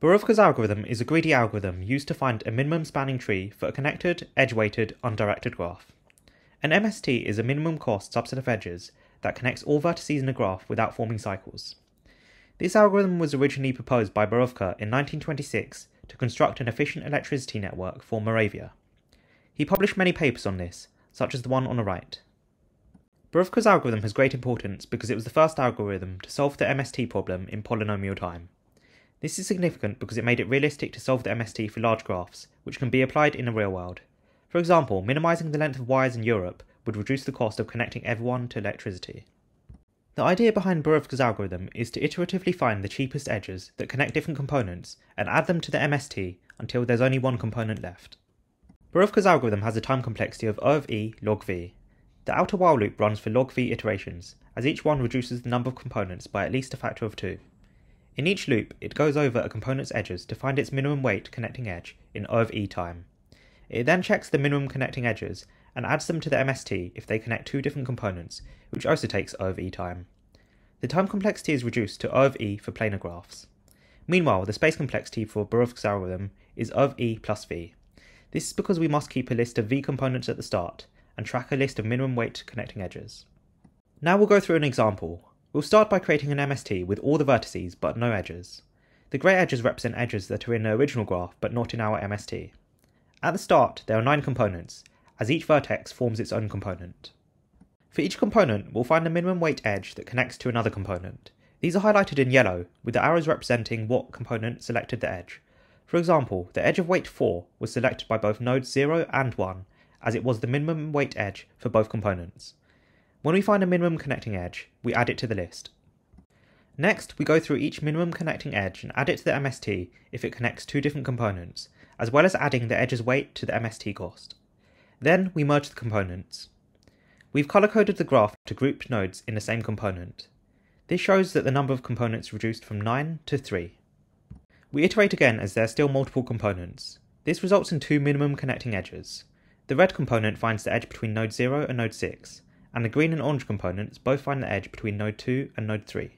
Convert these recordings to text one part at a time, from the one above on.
Borůvka's algorithm is a greedy algorithm used to find a minimum spanning tree for a connected, edge-weighted, undirected graph. An MST is a minimum cost subset of edges that connects all vertices in a graph without forming cycles. This algorithm was originally proposed by Borůvka in 1926 to construct an efficient electricity network for Moravia. He published many papers on this, such as the one on the right. Borůvka's algorithm has great importance because it was the first algorithm to solve the MST problem in polynomial time. This is significant because it made it realistic to solve the MST for large graphs, which can be applied in the real world. For example, minimizing the length of wires in Europe would reduce the cost of connecting everyone to electricity. The idea behind Borůvka's algorithm is to iteratively find the cheapest edges that connect different components and add them to the MST until there's only one component left. Borůvka's algorithm has a time complexity of O of e log v. The outer while loop runs for log v iterations, as each one reduces the number of components by at least a factor of 2. In each loop, it goes over a component's edges to find its minimum weight connecting edge in O of e time. It then checks the minimum connecting edges and adds them to the MST if they connect two different components, which also takes O of e time. The time complexity is reduced to O of e for planar graphs. Meanwhile, the space complexity for Borůvka's algorithm is O of e plus v. This is because we must keep a list of v components at the start, and track a list of minimum weight connecting edges. Now we'll go through an example. We'll start by creating an MST with all the vertices but no edges. The grey edges represent edges that are in the original graph but not in our MST. At the start, there are 9 components, as each vertex forms its own component. For each component, we'll find a minimum weight edge that connects to another component. These are highlighted in yellow, with the arrows representing what component selected the edge. For example, the edge of weight 4 was selected by both nodes 0 and 1, as it was the minimum weight edge for both components. When we find a minimum connecting edge, we add it to the list. Next, we go through each minimum connecting edge and add it to the MST if it connects two different components, as well as adding the edge's weight to the MST cost. Then we merge the components. We've color-coded the graph to grouped nodes in the same component. This shows that the number of components reduced from 9 to 3. We iterate again as there are still multiple components. This results in two minimum connecting edges. The red component finds the edge between node 0 and node 6, and the green and orange components both find the edge between node 2 and node 3.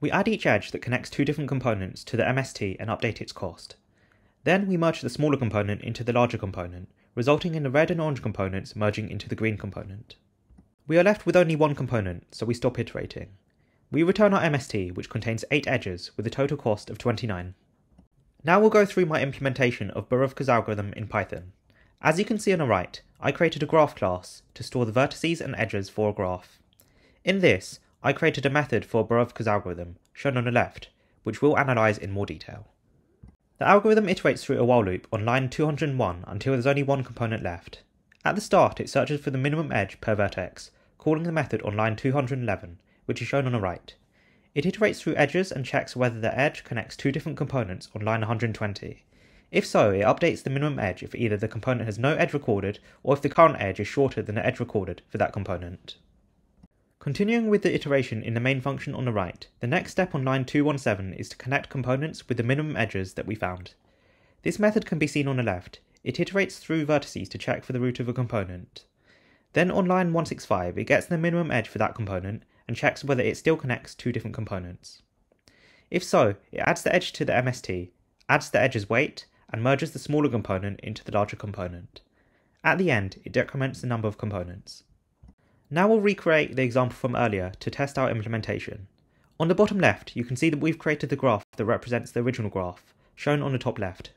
We add each edge that connects two different components to the MST and update its cost. Then we merge the smaller component into the larger component, resulting in the red and orange components merging into the green component. We are left with only one component, so we stop iterating. We return our MST, which contains 8 edges with a total cost of 29. Now we'll go through my implementation of Borůvka's algorithm in Python. As you can see on the right, I created a graph class to store the vertices and edges for a graph. In this, I created a method for Borůvka's algorithm, shown on the left, which we'll analyse in more detail. The algorithm iterates through a while loop on line 201 until there's only one component left. At the start, it searches for the minimum edge per vertex, calling the method on line 211, which is shown on the right. It iterates through edges and checks whether the edge connects two different components on line 120. If so, it updates the minimum edge if either the component has no edge recorded or if the current edge is shorter than the edge recorded for that component. Continuing with the iteration in the main function on the right, the next step on line 217 is to connect components with the minimum edges that we found. This method can be seen on the left. It iterates through vertices to check for the root of a component. Then on line 165, it gets the minimum edge for that component and checks whether it still connects two different components. If so, it adds the edge to the MST, adds the edge's weight, and merges the smaller component into the larger component. At the end, it decrements the number of components. Now we'll recreate the example from earlier to test our implementation. On the bottom left, you can see that we've created the graph that represents the original graph, shown on the top left.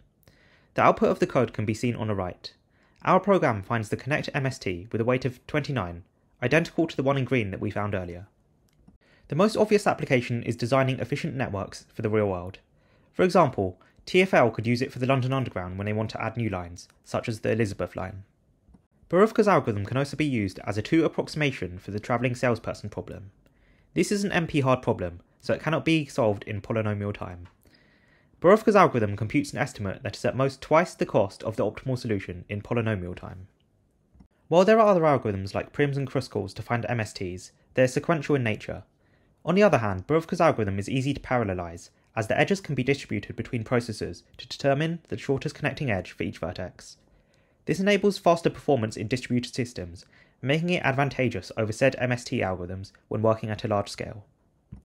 The output of the code can be seen on the right. Our program finds the connect MST with a weight of 29, identical to the one in green that we found earlier. The most obvious application is designing efficient networks for the real world. For example, TfL could use it for the London Underground when they want to add new lines, such as the Elizabeth line. Borůvka's algorithm can also be used as a 2 approximation for the travelling salesperson problem. This is an NP-hard problem, so it cannot be solved in polynomial time. Borůvka's algorithm computes an estimate that is at most twice the cost of the optimal solution in polynomial time. While there are other algorithms like Prim's and Kruskal's to find MSTs, they are sequential in nature. On the other hand, Borůvka's algorithm is easy to parallelize, as the edges can be distributed between processors to determine the shortest connecting edge for each vertex. This enables faster performance in distributed systems, making it advantageous over said MST algorithms when working at a large scale.